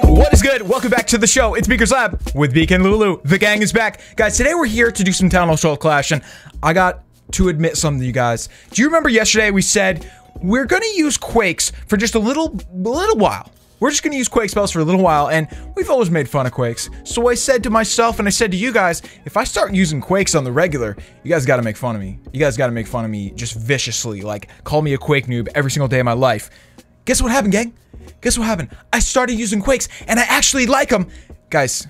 gang? What is good? Welcome back to the show. It's Beaker's Lab with Beak and Lulu. The gang is back. Guys, today we're here to do some Town Hall Soul Clash, and I got to admit something to you guys. Do you remember yesterday we said we're gonna use Quakes for just a little, little while? We're just gonna use Quake spells for a little while, and we've always made fun of Quakes. So I said to myself and I said to you guys, if I start using Quakes on the regular, you guys gotta make fun of me. You guys gotta make fun of me just viciously, like call me a Quake noob every single day of my life. Guess what happened, gang? Guess what happened? I started using Quakes, and I actually like them. Guys,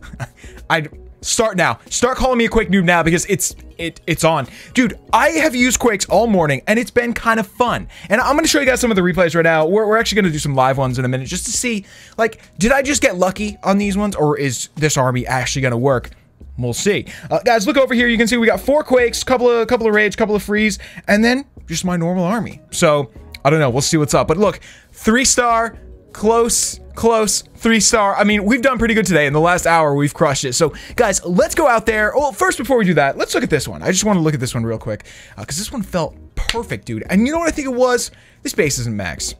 I start now. Start calling me a Quake noob now because it's it it's on. Dude, I have used Quakes all morning, and it's been kind of fun. And I'm gonna show you guys some of the replays right now. We're, we're actually gonna do some live ones in a minute just to see, like, did I just get lucky on these ones, or is this army actually gonna work? We'll see. Uh, guys, look over here. You can see we got four Quakes, couple of couple of Rage, couple of Freeze, and then just my normal army. So I don't know. We'll see what's up. But look, three star, close, close, three star. I mean, we've done pretty good today. In the last hour, we've crushed it. So, guys, let's go out there. Well, first, before we do that, let's look at this one. I just want to look at this one real quick because uh, this one felt perfect, dude. And you know what I think it was? This base isn't max.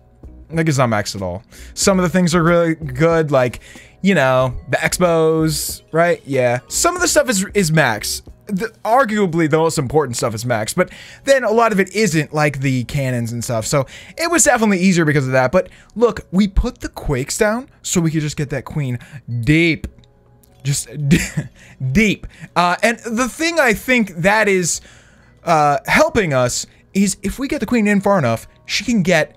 Like, it's not max at all. Some of the things are really good, like, you know, the expos, right? Yeah. Some of the stuff is is max the, arguably the most important stuff is max, but then a lot of it isn't like the cannons and stuff. So it was definitely easier because of that. But look, we put the quakes down so we could just get that queen deep. Just deep. Uh, and the thing I think that is uh, helping us is if we get the queen in far enough, she can get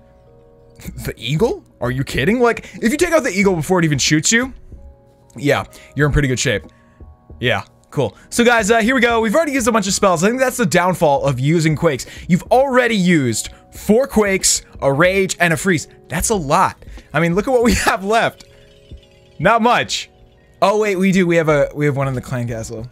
the eagle? Are you kidding? Like, if you take out the eagle before it even shoots you, yeah, you're in pretty good shape. Yeah. Cool. So guys, uh, here we go. We've already used a bunch of spells. I think that's the downfall of using Quakes. You've already used four Quakes, a Rage, and a Freeze. That's a lot. I mean, look at what we have left. Not much. Oh wait, we do. We have a we have one in the clan castle.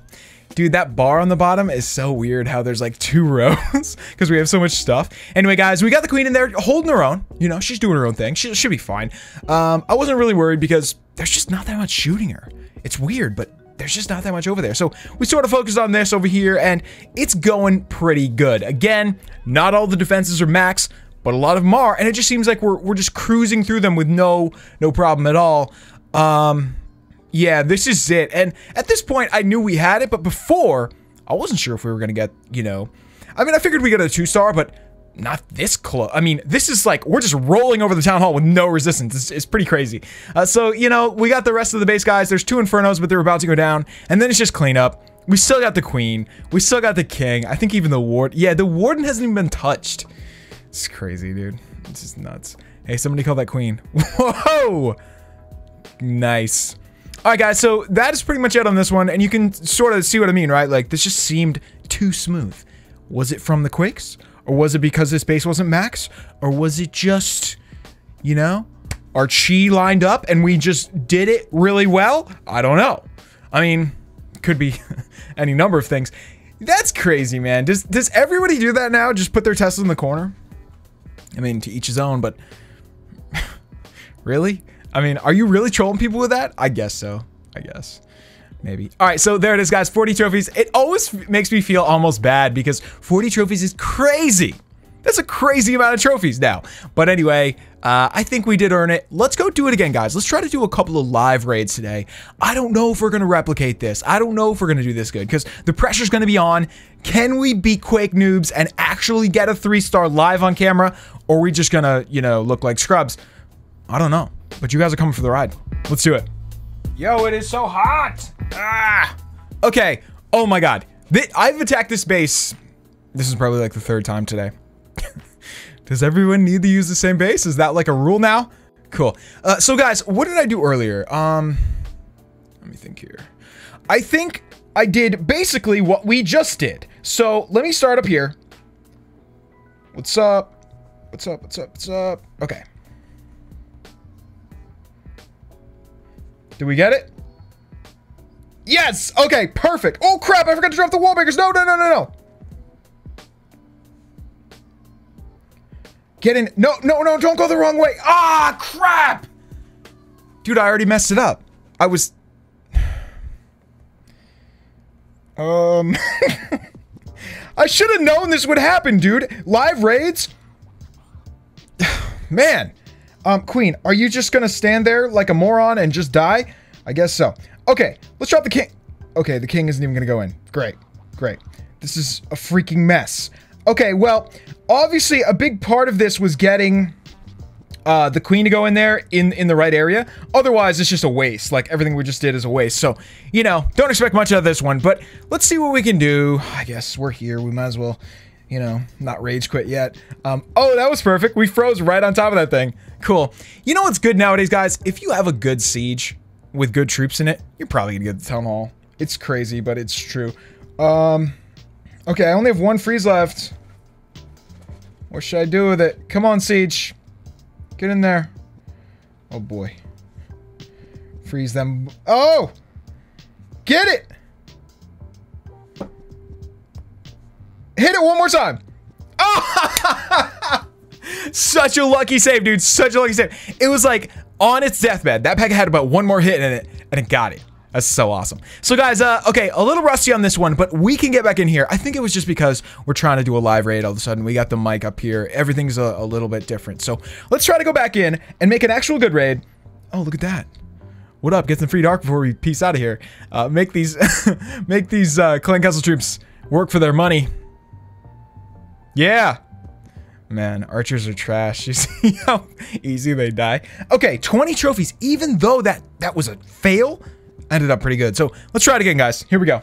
Dude, that bar on the bottom is so weird how there's like two rows because we have so much stuff. Anyway, guys, we got the queen in there holding her own. You know, she's doing her own thing. She should be fine. Um, I wasn't really worried because there's just not that much shooting her. It's weird, but there's just not that much over there. So we sort of focused on this over here, and it's going pretty good. Again, not all the defenses are max, but a lot of them are, and it just seems like we're, we're just cruising through them with no no problem at all. Um, yeah, this is it. And at this point, I knew we had it, but before, I wasn't sure if we were going to get, you know... I mean, I figured we got a two-star, but not this close. I mean, this is like, we're just rolling over the town hall with no resistance. It's, it's pretty crazy. Uh, so, you know, we got the rest of the base guys. There's two Infernos, but they're about to go down. And then it's just cleanup. We still got the queen. We still got the king. I think even the ward. Yeah, the warden hasn't even been touched. It's crazy, dude. It's just nuts. Hey, somebody call that queen. Whoa! Nice. All right, guys, so that is pretty much it on this one, and you can sort of see what I mean, right? Like, this just seemed too smooth. Was it from the Quakes? Or was it because this base wasn't max? Or was it just, you know, our chi lined up and we just did it really well? I don't know. I mean, could be any number of things. That's crazy, man. Does does everybody do that now? Just put their Tesla in the corner? I mean, to each his own, but really? I mean, are you really trolling people with that? I guess so. I guess maybe. All right, so there it is, guys. 40 trophies. It always makes me feel almost bad because 40 trophies is crazy. That's a crazy amount of trophies now. But anyway, uh, I think we did earn it. Let's go do it again, guys. Let's try to do a couple of live raids today. I don't know if we're going to replicate this. I don't know if we're going to do this good because the pressure's going to be on. Can we beat Quake noobs and actually get a three-star live on camera? Or are we just going to, you know, look like scrubs? I don't know. But you guys are coming for the ride. Let's do it. Yo, it is so hot. Ah. Okay. Oh my god. I've attacked this base. This is probably like the third time today. Does everyone need to use the same base? Is that like a rule now? Cool. Uh, so guys, what did I do earlier? Um, let me think here. I think I did basically what we just did. So let me start up here. What's up? What's up? What's up? What's up? Okay. Do we get it? Yes! Okay, perfect. Oh crap, I forgot to drop the wall breakers. No, no, no, no, no. Get in. No, no, no, don't go the wrong way. Ah, crap! Dude, I already messed it up. I was... Um... I should have known this would happen, dude. Live raids? Man, Um, Queen, are you just gonna stand there like a moron and just die? I guess so. Okay, let's drop the king. Okay, the king isn't even gonna go in. Great, great. This is a freaking mess. Okay, well, obviously a big part of this was getting uh, the queen to go in there in in the right area. Otherwise, it's just a waste. Like everything we just did is a waste. So, you know, don't expect much out of this one. But let's see what we can do. I guess we're here. We might as well, you know, not rage quit yet. Um, oh, that was perfect. We froze right on top of that thing. Cool. You know what's good nowadays, guys? If you have a good siege with good troops in it, you're probably gonna get the town hall. It's crazy, but it's true. Um, okay, I only have one freeze left. What should I do with it? Come on, siege. Get in there. Oh boy. Freeze them. Oh! Get it! Hit it one more time. Oh! Such a lucky save, dude. Such a lucky save. It was like on its deathbed. That pack had about one more hit in it, and it got it. That's so awesome. So guys, uh, okay, a little rusty on this one, but we can get back in here. I think it was just because we're trying to do a live raid all of a sudden. We got the mic up here. Everything's a, a little bit different. So let's try to go back in and make an actual good raid. Oh, look at that. What up? Get some free dark before we peace out of here. Uh, make these, make these uh, clan castle troops work for their money. Yeah. Man, archers are trash. You see how easy they die? Okay, 20 trophies. Even though that that was a fail, ended up pretty good. So let's try it again, guys. Here we go.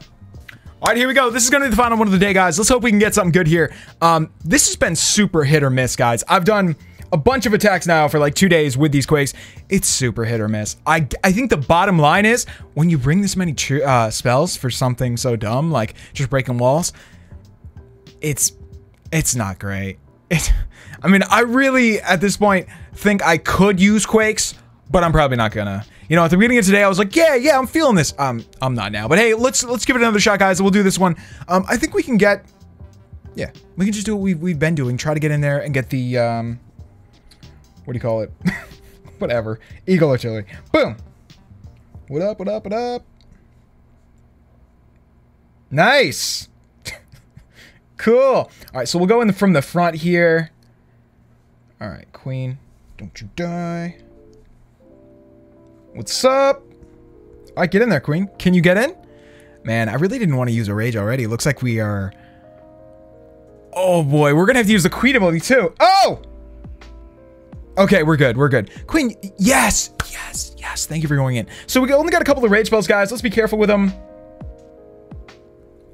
All right, here we go. This is going to be the final one of the day, guys. Let's hope we can get something good here. Um, this has been super hit or miss, guys. I've done a bunch of attacks now for like two days with these quakes. It's super hit or miss. I, I think the bottom line is when you bring this many uh, spells for something so dumb, like just breaking walls, it's, it's not great. It, I mean, I really, at this point, think I could use quakes, but I'm probably not gonna. You know, at the beginning of today, I was like, yeah, yeah, I'm feeling this. Um, I'm not now, but hey, let's let's give it another shot, guys. We'll do this one. Um, I think we can get, yeah, we can just do what we've we've been doing. Try to get in there and get the um, what do you call it? Whatever, eagle artillery. Boom. What up? What up? What up? Nice. Cool. All right, so we'll go in from the front here. All right, queen, don't you die. What's up? All right, get in there, queen. Can you get in? Man, I really didn't want to use a rage already. Looks like we are... Oh boy, we're gonna have to use the queen ability too. Oh! Okay, we're good, we're good. Queen, yes, yes, yes, thank you for going in. So we only got a couple of rage spells, guys. Let's be careful with them.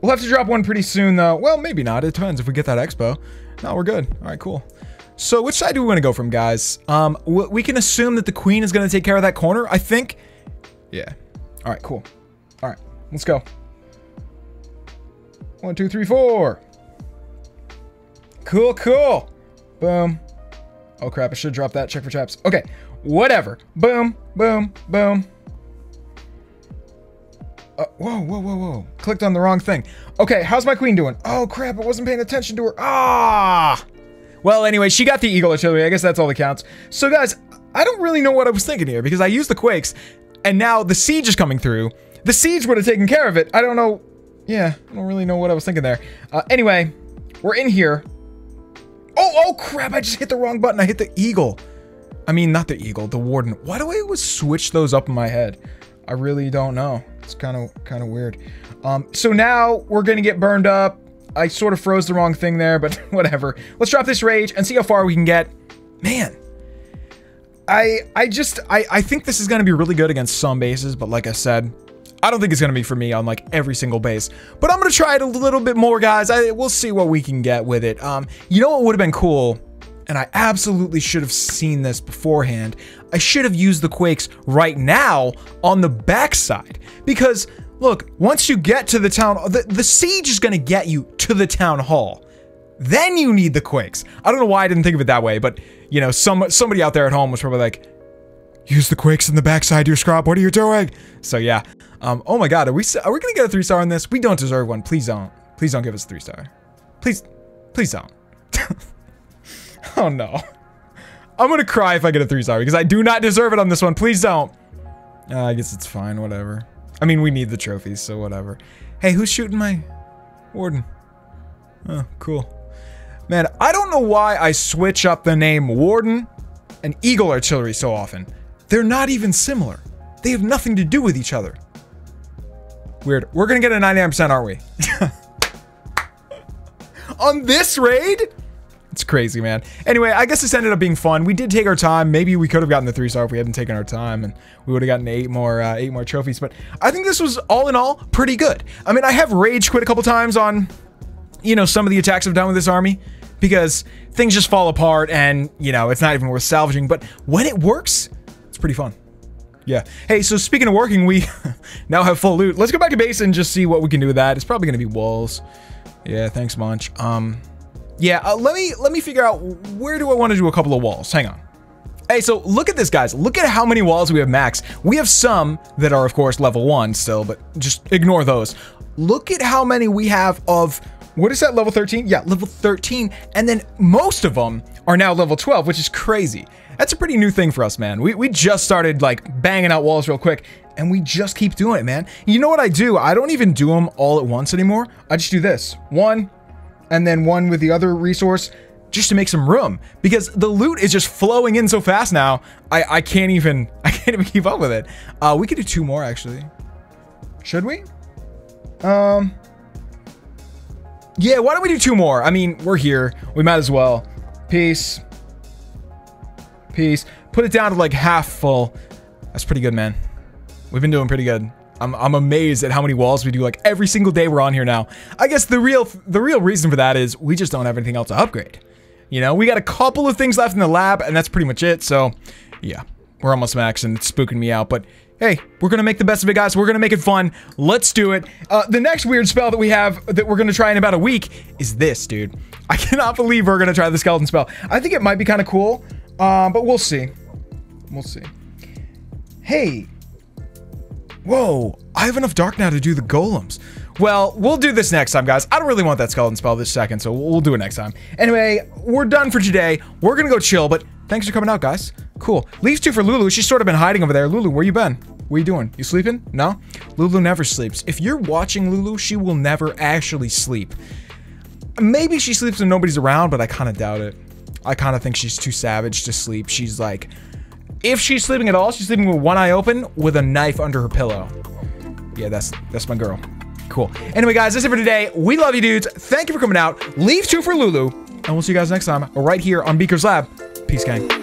We'll have to drop one pretty soon, though. Well, maybe not. It depends if we get that expo. No, we're good. All right, cool. So which side do we want to go from, guys? Um, we can assume that the queen is going to take care of that corner, I think. Yeah. All right, cool. All right, let's go. One, two, three, four. Cool, cool. Boom. Oh, crap. I should drop that. Check for traps. Okay, whatever. Boom, boom, boom. Uh, whoa, whoa, whoa, whoa. Clicked on the wrong thing. Okay, how's my queen doing? Oh, crap. I wasn't paying attention to her. Ah! Well, anyway, she got the Eagle Artillery. I guess that's all that counts. So, guys, I don't really know what I was thinking here because I used the Quakes, and now the Siege is coming through. The Siege would have taken care of it. I don't know. Yeah, I don't really know what I was thinking there. Uh, anyway, we're in here. Oh, oh, crap. I just hit the wrong button. I hit the Eagle. I mean, not the Eagle, the Warden. Why do I always switch those up in my head? I really don't know. It's kind of kind of weird. Um, so now we're going to get burned up. I sort of froze the wrong thing there, but whatever. Let's drop this rage and see how far we can get. Man. I I just I, I think this is gonna be really good against some bases, but like I said, I don't think it's gonna be for me on like every single base. But I'm gonna try it a little bit more, guys. I we'll see what we can get with it. Um, you know what would have been cool? And I absolutely should have seen this beforehand. I should have used the Quakes right now on the backside. Because Look, once you get to the town, the, the siege is going to get you to the town hall. Then you need the quakes. I don't know why I didn't think of it that way, but you know, some somebody out there at home was probably like, use the quakes in the backside, your scrap. What are you doing? So yeah. Um, oh my god, are we are we gonna get a three star on this? We don't deserve one. Please don't. Please don't give us a three star. Please, please don't. oh no. I'm gonna cry if I get a three star because I do not deserve it on this one. Please don't. Uh, I guess it's fine. Whatever. I mean, we need the trophies, so whatever. Hey, who's shooting my warden? Oh, cool. Man, I don't know why I switch up the name warden and Eagle Artillery so often. They're not even similar. They have nothing to do with each other. Weird. We're gonna get a 99%, aren't we? On this raid? It's crazy, man. Anyway, I guess this ended up being fun. We did take our time. Maybe we could have gotten the three star if we hadn't taken our time, and we would have gotten eight more, uh, eight more trophies. But I think this was all in all pretty good. I mean, I have rage quit a couple times on, you know, some of the attacks I've done with this army because things just fall apart, and you know, it's not even worth salvaging. But when it works, it's pretty fun. Yeah. Hey, so speaking of working, we now have full loot. Let's go back to base and just see what we can do with that. It's probably gonna be walls. Yeah, thanks, Munch. Um. Yeah, uh, let me let me figure out where do I want to do a couple of walls. Hang on. Hey, so look at this, guys. Look at how many walls we have max. We have some that are, of course, level one still, but just ignore those. Look at how many we have of what is that level 13? Yeah, level 13. And then most of them are now level 12, which is crazy. That's a pretty new thing for us, man. We, we just started like banging out walls real quick and we just keep doing it, man. You know what I do? I don't even do them all at once anymore. I just do this. One, and then one with the other resource just to make some room because the loot is just flowing in so fast now. I, I can't even, I can't even keep up with it. Uh, we could do two more actually. Should we? Um, yeah, why don't we do two more? I mean, we're here. We might as well. Peace. Peace. Put it down to like half full. That's pretty good, man. We've been doing pretty good. I'm, I'm amazed at how many walls we do like every single day we're on here now. I guess the real the real reason for that is we just don't have anything else to upgrade. You know, we got a couple of things left in the lab and that's pretty much it. So yeah, we're almost max and it's spooking me out. But hey, we're gonna make the best of it, guys. We're gonna make it fun. Let's do it. Uh, the next weird spell that we have that we're gonna try in about a week is this, dude. I cannot believe we're gonna try the skeleton spell. I think it might be kind of cool, uh, but we'll see. We'll see. Hey, Whoa, I have enough dark now to do the golems. Well, we'll do this next time, guys. I don't really want that skeleton spell this second, so we'll do it next time. Anyway, we're done for today. We're gonna go chill, but thanks for coming out, guys. Cool. Leaves two for Lulu. She's sort of been hiding over there. Lulu, where you been? What you doing? You sleeping? No? Lulu never sleeps. If you're watching Lulu, she will never actually sleep. Maybe she sleeps when nobody's around, but I kind of doubt it. I kind of think she's too savage to sleep. She's like if she's sleeping at all, she's sleeping with one eye open with a knife under her pillow. Yeah, that's that's my girl. Cool. Anyway, guys, that's it for today. We love you, dudes. Thank you for coming out. Leave two for Lulu. And we'll see you guys next time right here on Beaker's Lab. Peace, gang.